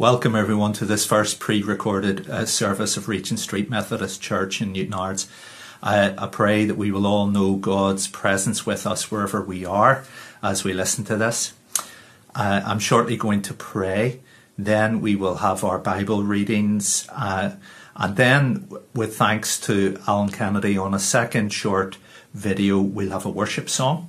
Welcome everyone to this first pre-recorded uh, service of Regent Street Methodist Church in Newtownards. I, I pray that we will all know God's presence with us wherever we are as we listen to this. Uh, I'm shortly going to pray. Then we will have our Bible readings. Uh, and then, with thanks to Alan Kennedy on a second short video, we'll have a worship song.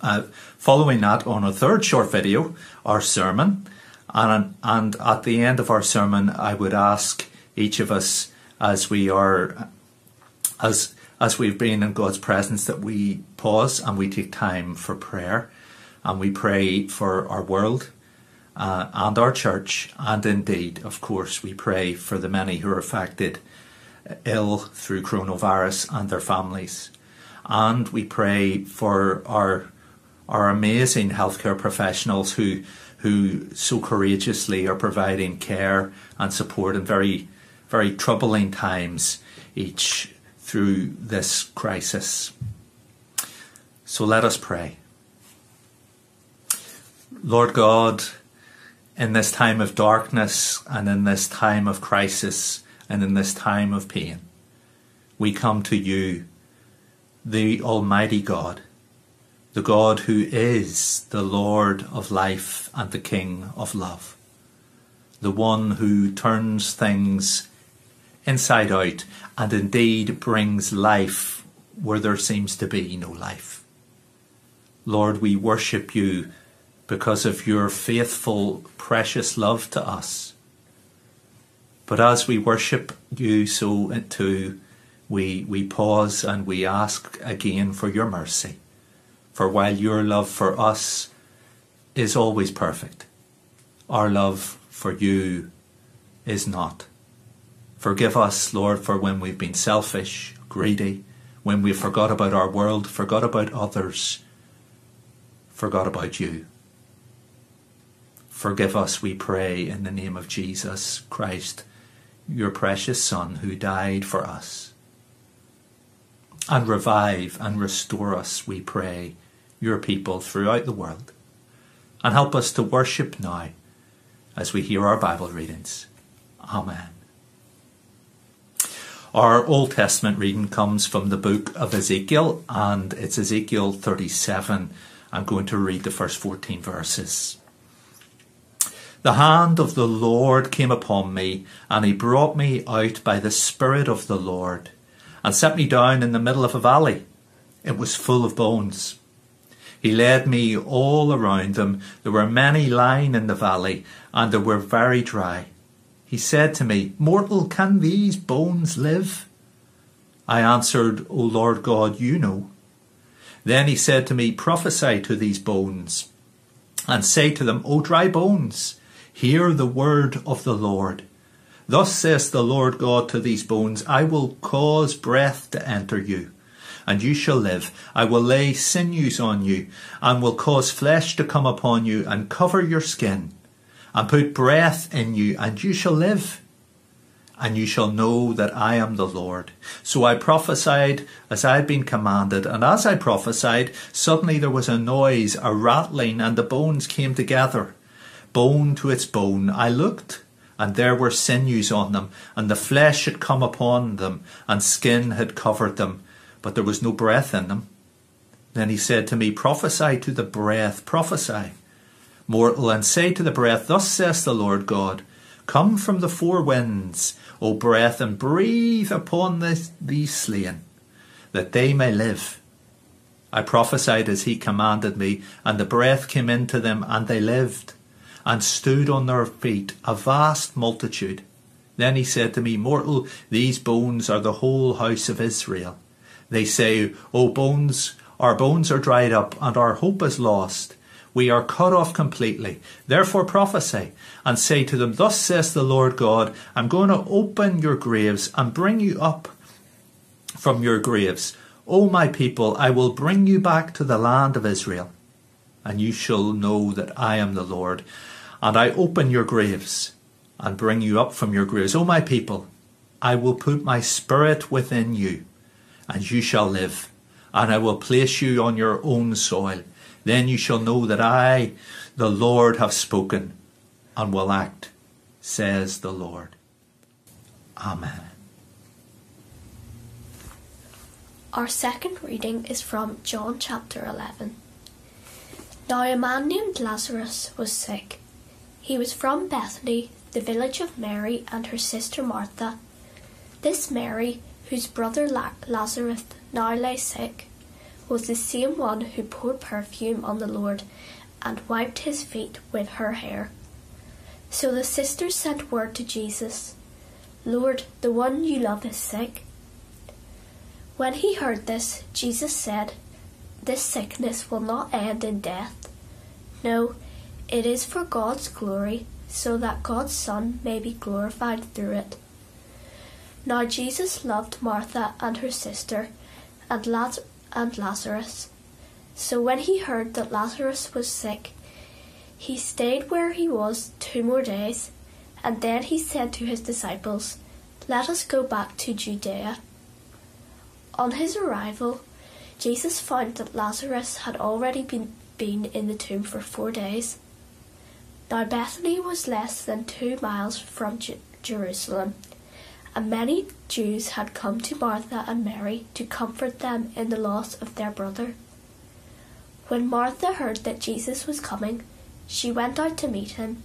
Uh, following that, on a third short video, our sermon. And, and at the end of our sermon, I would ask each of us, as we are, as as we've been in God's presence, that we pause and we take time for prayer, and we pray for our world uh, and our church, and indeed, of course, we pray for the many who are affected ill through coronavirus and their families, and we pray for our our amazing healthcare professionals who who so courageously are providing care and support in very, very troubling times each through this crisis. So let us pray. Lord God, in this time of darkness and in this time of crisis and in this time of pain, we come to you, the Almighty God, the God who is the Lord of life and the King of love, the one who turns things inside out and indeed brings life where there seems to be no life. Lord, we worship you because of your faithful, precious love to us. But as we worship you, so too we, we pause and we ask again for your mercy. For while your love for us is always perfect, our love for you is not. Forgive us, Lord, for when we've been selfish, greedy, when we forgot about our world, forgot about others, forgot about you. Forgive us, we pray, in the name of Jesus Christ, your precious Son, who died for us. And revive and restore us, we pray, your people throughout the world. And help us to worship now as we hear our Bible readings. Amen. Our Old Testament reading comes from the book of Ezekiel, and it's Ezekiel 37. I'm going to read the first 14 verses. The hand of the Lord came upon me, and he brought me out by the Spirit of the Lord, and set me down in the middle of a valley. It was full of bones. He led me all around them. There were many lying in the valley, and they were very dry. He said to me, Mortal, can these bones live? I answered, O Lord God, you know. Then he said to me, Prophesy to these bones, and say to them, O dry bones, hear the word of the Lord. Thus says the Lord God to these bones, I will cause breath to enter you and you shall live. I will lay sinews on you, and will cause flesh to come upon you, and cover your skin, and put breath in you, and you shall live. And you shall know that I am the Lord. So I prophesied as I had been commanded, and as I prophesied, suddenly there was a noise, a rattling, and the bones came together, bone to its bone. I looked, and there were sinews on them, and the flesh had come upon them, and skin had covered them, but there was no breath in them. Then he said to me, Prophesy to the breath, prophesy, mortal, and say to the breath, Thus says the Lord God, Come from the four winds, O breath, and breathe upon these slain, that they may live. I prophesied as he commanded me, and the breath came into them, and they lived, and stood on their feet, a vast multitude. Then he said to me, Mortal, these bones are the whole house of Israel. They say, O bones, our bones are dried up, and our hope is lost. We are cut off completely. Therefore prophesy, and say to them, Thus says the Lord God, I'm going to open your graves and bring you up from your graves. O my people, I will bring you back to the land of Israel, and you shall know that I am the Lord. And I open your graves and bring you up from your graves. O my people, I will put my spirit within you and you shall live. And I will place you on your own soil. Then you shall know that I, the Lord, have spoken and will act. says the Lord. Amen. Our second reading is from John chapter 11. Now a man named Lazarus was sick. He was from Bethany, the village of Mary and her sister Martha. This Mary, whose brother Lazarus now lay sick, was the same one who poured perfume on the Lord and wiped his feet with her hair. So the sisters sent word to Jesus, Lord, the one you love is sick. When he heard this, Jesus said, This sickness will not end in death. No, it is for God's glory, so that God's Son may be glorified through it. Now Jesus loved Martha and her sister, and, Laz- and Lazarus. So when he heard that Lazarus was sick, he stayed where he was two more days, and then he said to his disciples, Let us go back to Judea. On his arrival, Jesus found that Lazarus had already been, been in the tomb for four days. Now Bethany was less than two miles from J- Jerusalem, and many Jews had come to Martha and Mary to comfort them in the loss of their brother. When Martha heard that Jesus was coming, she went out to meet him,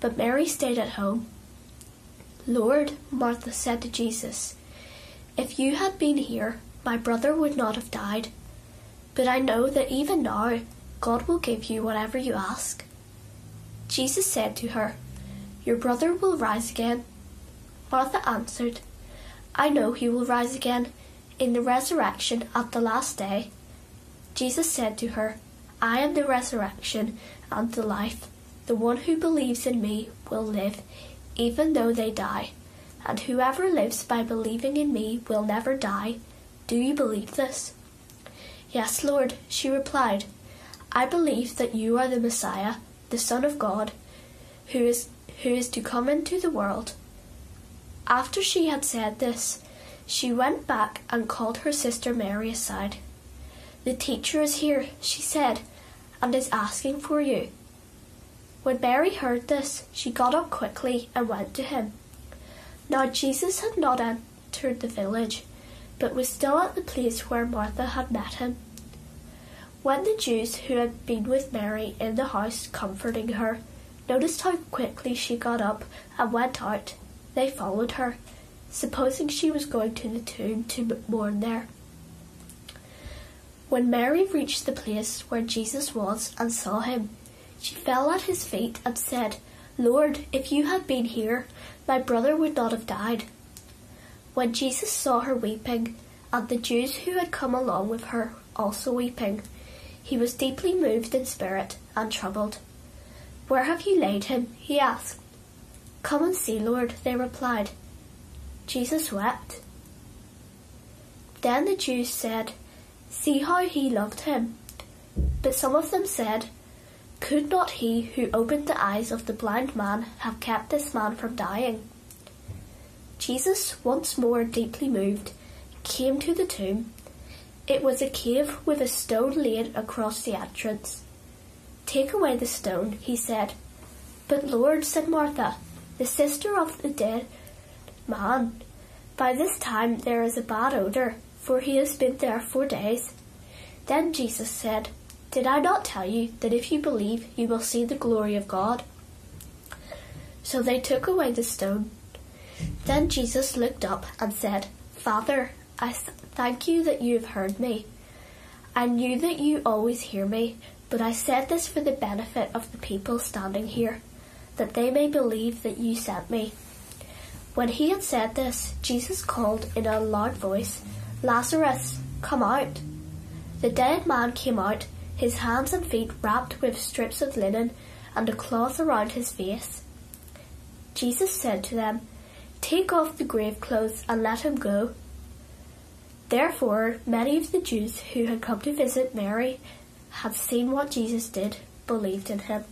but Mary stayed at home. Lord, Martha said to Jesus, if you had been here, my brother would not have died. But I know that even now God will give you whatever you ask. Jesus said to her, Your brother will rise again. Martha answered, I know he will rise again in the resurrection at the last day. Jesus said to her, I am the resurrection and the life. The one who believes in me will live, even though they die. And whoever lives by believing in me will never die. Do you believe this? Yes, Lord, she replied. I believe that you are the Messiah, the Son of God, who is, who is to come into the world. After she had said this, she went back and called her sister Mary aside. The teacher is here, she said, and is asking for you. When Mary heard this, she got up quickly and went to him. Now Jesus had not entered the village, but was still at the place where Martha had met him. When the Jews who had been with Mary in the house comforting her noticed how quickly she got up and went out, they followed her, supposing she was going to the tomb to mourn there. When Mary reached the place where Jesus was and saw him, she fell at his feet and said, Lord, if you had been here, my brother would not have died. When Jesus saw her weeping, and the Jews who had come along with her also weeping, he was deeply moved in spirit and troubled. Where have you laid him? he asked. Come and see, Lord, they replied. Jesus wept. Then the Jews said, See how he loved him. But some of them said, Could not he who opened the eyes of the blind man have kept this man from dying? Jesus, once more deeply moved, came to the tomb. It was a cave with a stone laid across the entrance. Take away the stone, he said. But Lord, said Martha, the sister of the dead man, by this time there is a bad odour, for he has been there four days. Then Jesus said, Did I not tell you that if you believe, you will see the glory of God? So they took away the stone. Then Jesus looked up and said, Father, I th- thank you that you have heard me. I knew that you always hear me, but I said this for the benefit of the people standing here, that they may believe that you sent me. When he had said this, Jesus called in a loud voice, Lazarus, come out. The dead man came out, his hands and feet wrapped with strips of linen and a cloth around his face. Jesus said to them, Take off the grave clothes and let him go. Therefore, many of the Jews who had come to visit Mary had seen what Jesus did, believed in him.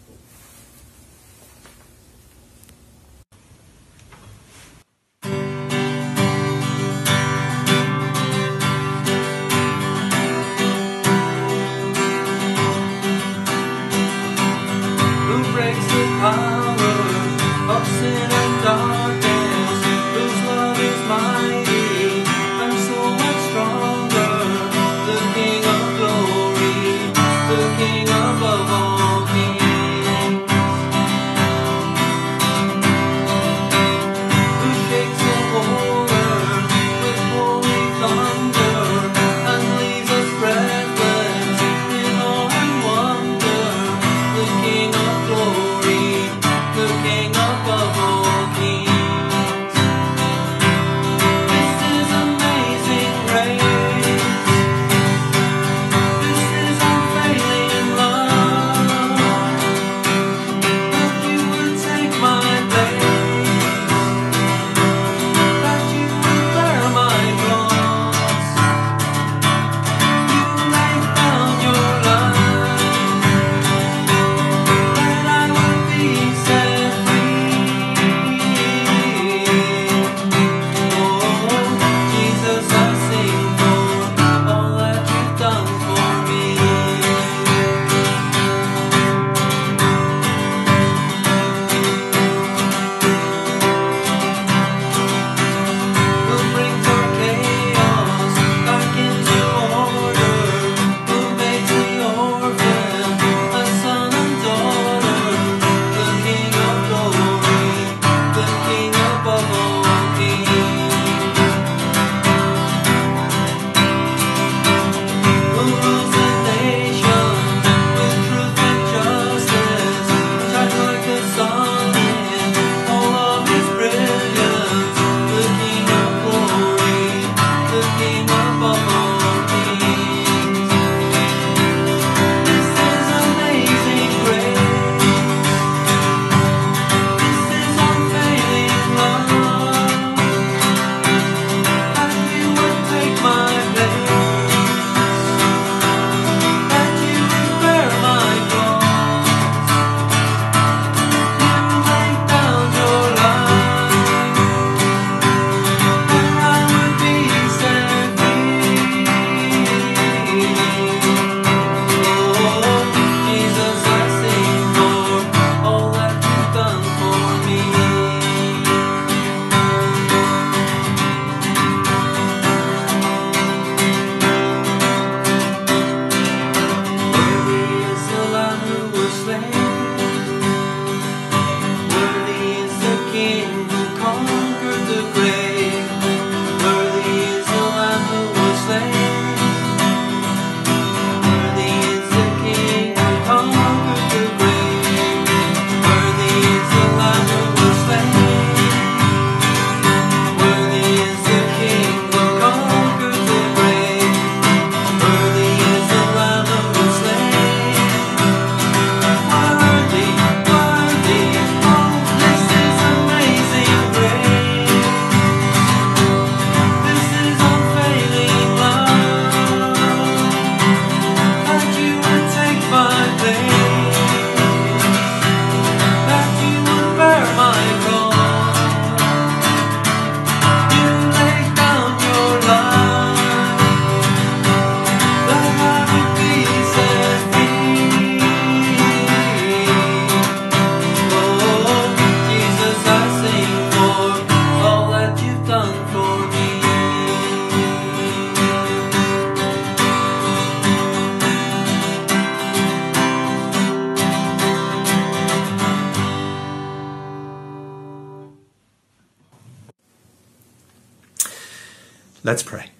Let's pray.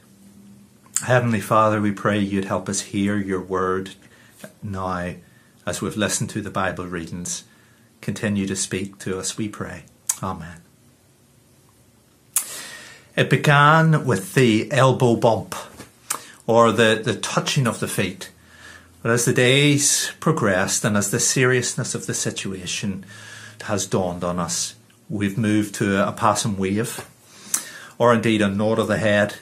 Heavenly Father, we pray you'd help us hear your word now as we've listened to the Bible readings. Continue to speak to us, we pray. Amen. It began with the elbow bump or the, the touching of the feet. But as the days progressed and as the seriousness of the situation has dawned on us, we've moved to a passing wave or indeed a nod of the head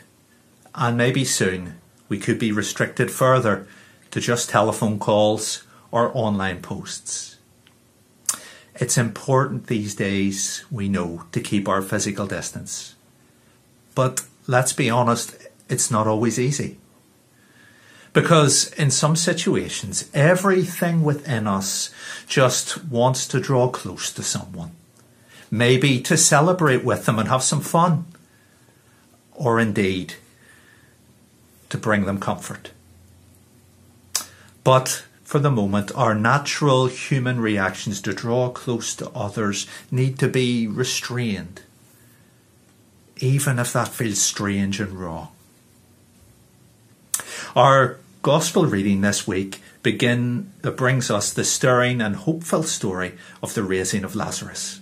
and maybe soon we could be restricted further to just telephone calls or online posts. It's important these days, we know, to keep our physical distance. But let's be honest, it's not always easy. Because in some situations, everything within us just wants to draw close to someone. Maybe to celebrate with them and have some fun. Or indeed, to bring them comfort. But for the moment, our natural human reactions to draw close to others need to be restrained, even if that feels strange and wrong. Our gospel reading this week begin brings us the stirring and hopeful story of the raising of Lazarus.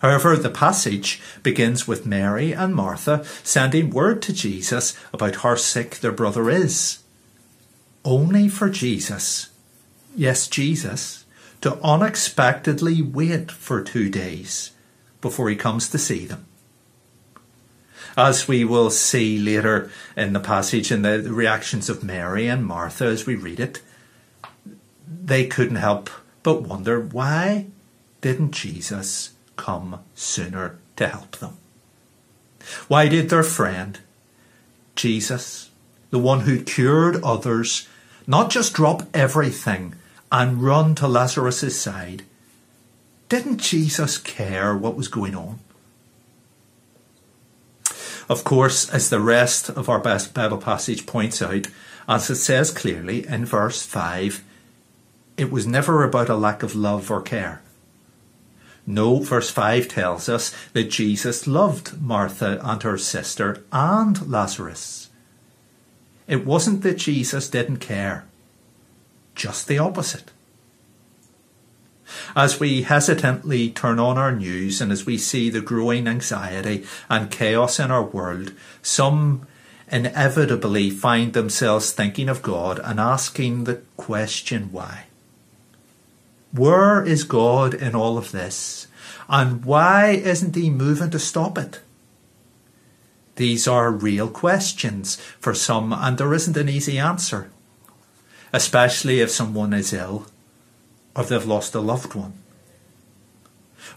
However, the passage begins with Mary and Martha sending word to Jesus about how sick their brother is. Only for Jesus, yes, Jesus, to unexpectedly wait for two days before he comes to see them. As we will see later in the passage in the reactions of Mary and Martha as we read it, they couldn't help but wonder why didn't Jesus come sooner to help them? Why did their friend, Jesus, the one who cured others, not just drop everything and run to Lazarus' side? Didn't Jesus care what was going on? Of course, as the rest of our best Bible passage points out, as it says clearly in verse 5, it was never about a lack of love or care. No, verse 5 tells us that Jesus loved Martha and her sister and Lazarus. It wasn't that Jesus didn't care, just the opposite. As we hesitantly turn on our news and as we see the growing anxiety and chaos in our world, some inevitably find themselves thinking of God and asking the question why. Where is God in all of this? And why isn't He moving to stop it? These are real questions for some, and there isn't an easy answer, especially if someone is ill or they've lost a loved one.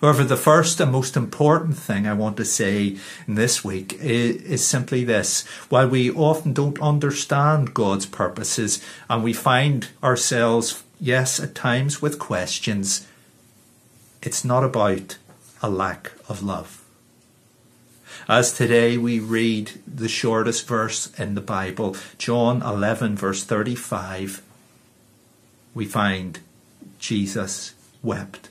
However, the first and most important thing I want to say this week is, is, simply this. While we often don't understand God's purposes and we find ourselves yes, at times with questions, it's not about a lack of love. As today we read the shortest verse in the Bible, John 11, verse 35, we find Jesus wept.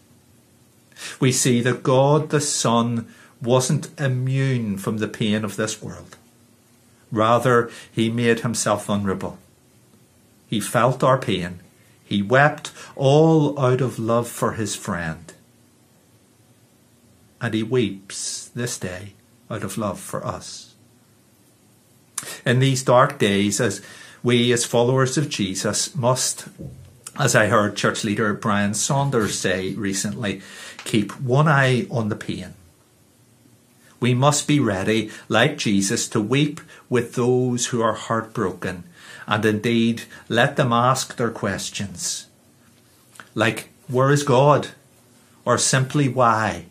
We see that God the Son wasn't immune from the pain of this world. Rather, he made himself vulnerable. He felt our pain he wept all out of love for his friend. And he weeps this day out of love for us. In these dark days, as we as followers of Jesus must, as I heard church leader Brian Saunders say recently, keep one eye on the pain. We must be ready, like Jesus, to weep with those who are heartbroken and indeed let them ask their questions. Like, where is God? Or simply, why?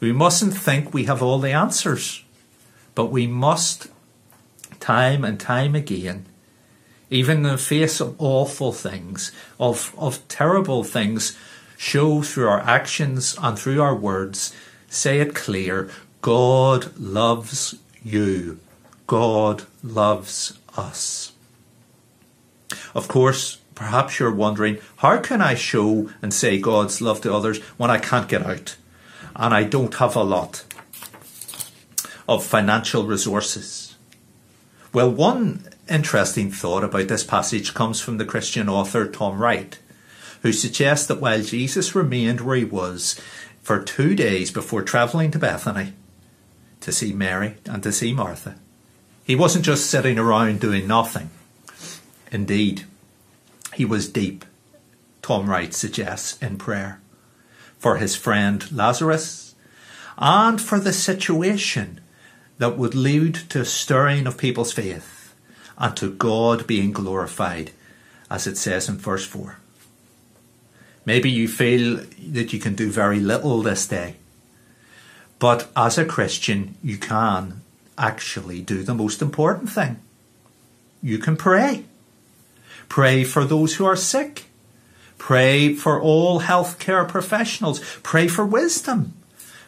We mustn't think we have all the answers, but we must, time and time again, even in the face of awful things, of, of terrible things, show through our actions and through our words, say it clear God loves you. God loves us. Of course, perhaps you're wondering, how can I show and say God's love to others when I can't get out and I don't have a lot? of financial resources. Well, one interesting thought about this passage comes from the Christian author Tom Wright, who suggests that while Jesus remained where he was for two days before travelling to Bethany to see Mary and to see Martha, he wasn't just sitting around doing nothing. Indeed, he was deep, Tom Wright suggests, in prayer for his friend Lazarus and for the situation that would lead to a stirring of people's faith and to God being glorified, as it says in verse 4. Maybe you feel that you can do very little this day, but as a Christian, you can actually do the most important thing. You can pray. Pray for those who are sick. Pray for all healthcare professionals. Pray for wisdom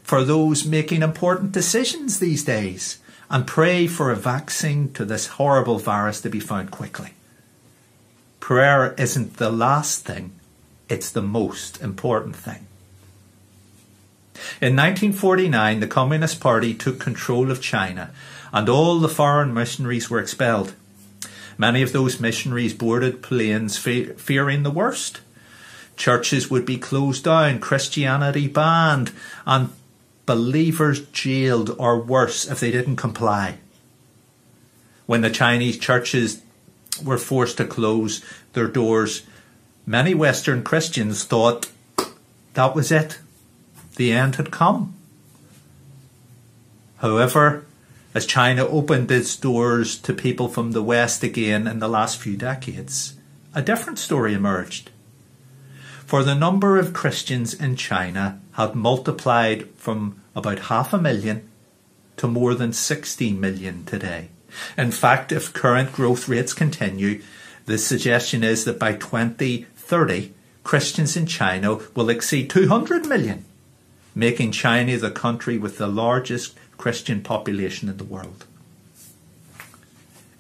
for those making important decisions these days. And pray for a vaccine to this horrible virus to be found quickly. Prayer isn't the last thing, it's the most important thing. In 1949, the Communist Party took control of China and all the foreign missionaries were expelled. Many of those missionaries boarded planes fe- fearing the worst. Churches would be closed down, Christianity banned, and believers jailed or worse if they didn't comply. When the Chinese churches were forced to close their doors, many Western Christians thought that was it. The end had come. However, as China opened its doors to people from the West again in the last few decades, a different story emerged. For the number of Christians in China had multiplied from about half a million to more than 60 million today. In fact, if current growth rates continue, the suggestion is that by 2030, Christians in China will exceed 200 million, making China the country with the largest Christian population in the world.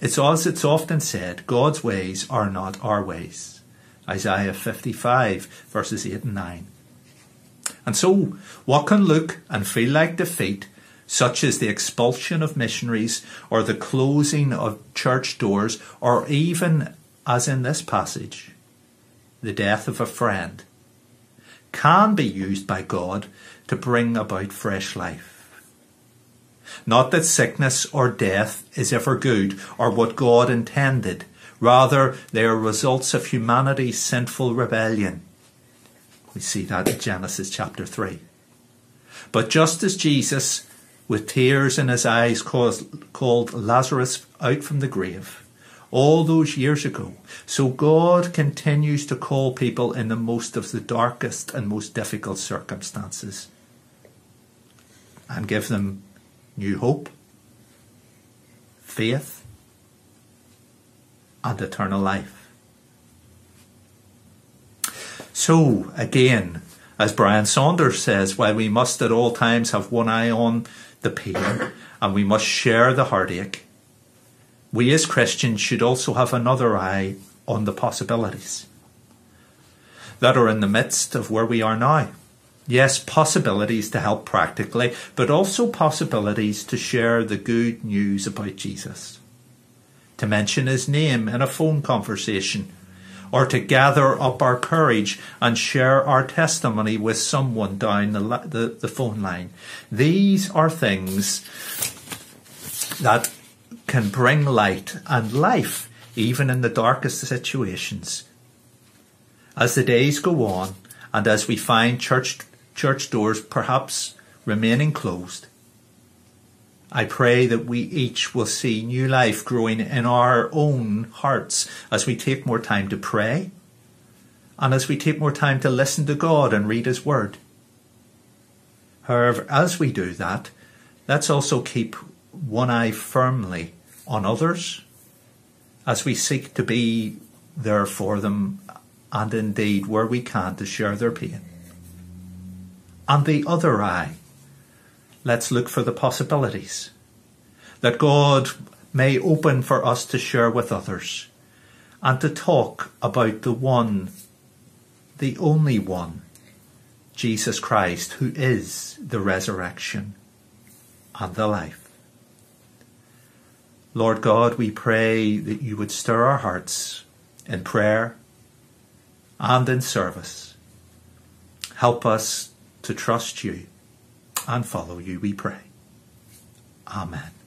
It's as it's often said, God's ways are not our ways. Isaiah 55, verses 8 and 9. And so, what can look and feel like defeat, such as the expulsion of missionaries or the closing of church doors, or even, as in this passage, the death of a friend, can be used by God to bring about fresh life. Not that sickness or death is ever good or what God intended. Rather, they are results of humanity's sinful rebellion. We see that in Genesis chapter 3. But just as Jesus, with tears in his eyes, called Lazarus out from the grave all those years ago, so God continues to call people in the most of the darkest and most difficult circumstances and give them new hope, faith, and eternal life. So, again, as Brian Saunders says, while we must at all times have one eye on the pain and we must share the heartache, we as Christians should also have another eye on the possibilities that are in the midst of where we are now. Yes, possibilities to help practically, but also possibilities to share the good news about Jesus. To mention his name in a phone conversation, or to gather up our courage and share our testimony with someone down the, the, the phone line. These are things that can bring light and life even in the darkest situations. As the days go on, and as we find church church doors perhaps remaining closed. I pray that we each will see new life growing in our own hearts as we take more time to pray and as we take more time to listen to God and read His Word. However, as we do that, let's also keep one eye firmly on others as we seek to be there for them and indeed where we can to share their pain and the other eye. Let's look for the possibilities that God may open for us to share with others and to talk about the one, the only one, Jesus Christ, who is the resurrection and the life. Lord God, we pray that you would stir our hearts in prayer and in service. Help us to trust you and follow you, we pray. Amen.